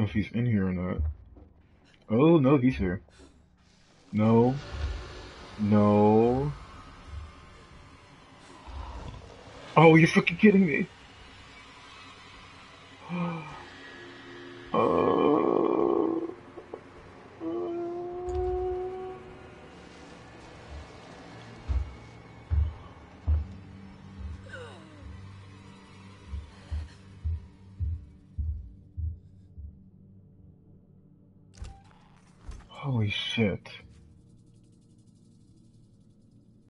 if he's in here or not. Oh, no, he's here. No. No. Oh, you're fucking kidding me. Holy shit.